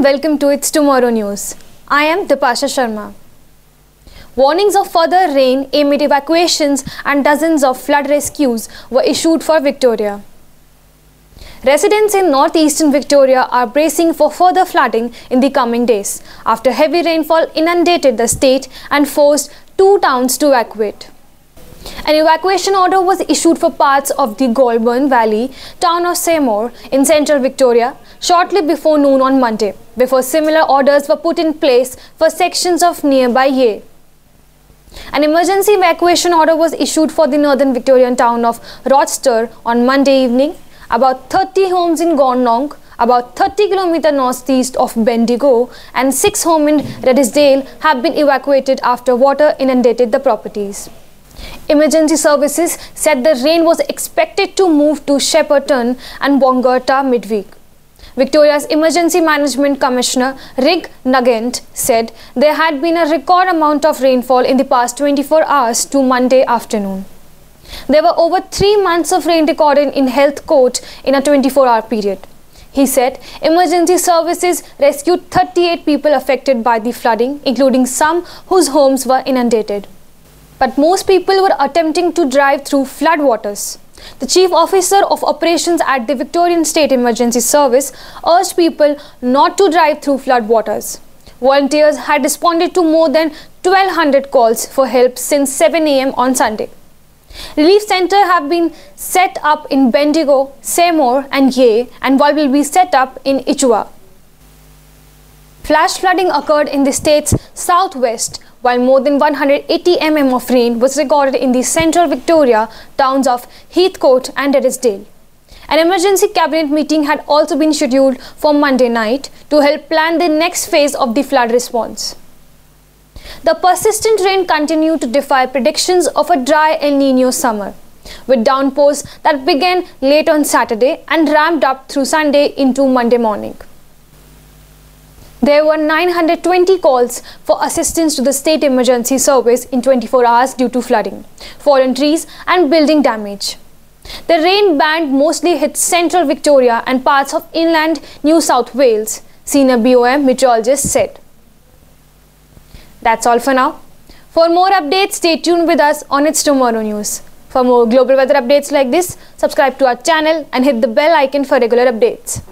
and welcome to It's Tomorrow News. I am Dipasha Sharma. Warnings of further rain amid evacuations and dozens of flood rescues were issued for Victoria. Residents in northeastern Victoria are bracing for further flooding in the coming days after heavy rainfall inundated the state and forced two towns to evacuate. An evacuation order was issued for parts of the Goulburn Valley town of Seymour in central Victoria shortly before noon on Monday, before similar orders were put in place for sections of nearby Yea. An emergency evacuation order was issued for the northern Victorian town of Rochester on Monday evening. About 30 homes in Goornong, about 30 km northeast of Bendigo, and 6 homes in Redesdale have been evacuated after water inundated the properties. Emergency services said the rain was expected to move to Shepparton and Wangaratta midweek. Victoria's Emergency Management Commissioner Rick Nugent said there had been a record amount of rainfall in the past 24 hours to Monday afternoon. There were over three months of rain recorded in Heathcote in a 24 hour period. He said emergency services rescued 38 people affected by the flooding, including some whose homes were inundated but most people were attempting to drive through floodwaters. The Chief Officer of Operations at the Victorian State Emergency Service urged people not to drive through floodwaters. Volunteers had responded to more than 1200 calls for help since 7 am on Sunday. Relief centers have been set up in Bendigo, Seymour and Yea and one will be set up in Echuca. Flash flooding occurred in the state's southwest while more than 180 mm of rain was recorded in the central Victoria towns of Heathcote and Redesdale. An emergency cabinet meeting had also been scheduled for Monday night to help plan the next phase of the flood response. The persistent rain continued to defy predictions of a dry El Nino summer, with downpours that began late on Saturday and ramped up through Sunday into Monday morning. There were 920 calls for assistance to the state emergency service in 24 hours due to flooding, fallen trees and building damage. The rain band mostly hit central Victoria and parts of inland New South Wales, senior BOM meteorologist said. That's all for now. For more updates, stay tuned with us on It's Tomorrow News. For more global weather updates like this, subscribe to our channel and hit the bell icon for regular updates.